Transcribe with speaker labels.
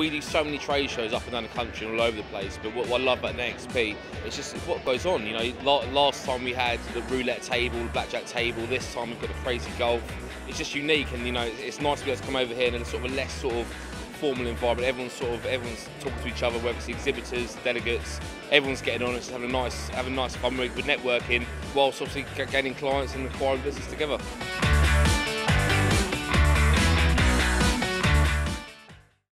Speaker 1: we do so many trade shows up and down the country and all over the place. But what, what I love about the XP, it's just it's what goes on. You know, last time we had the roulette table, the blackjack table. This time we've got the crazy golf. It's just unique, and you know, it's nice to be able to come over here in a sort of a less sort of formal environment. Everyone's sort of everyone's talking to each other, whether it's the exhibitors, delegates. Everyone's getting on. It's having a nice having a nice fun with networking, whilst obviously gaining clients and acquiring business together.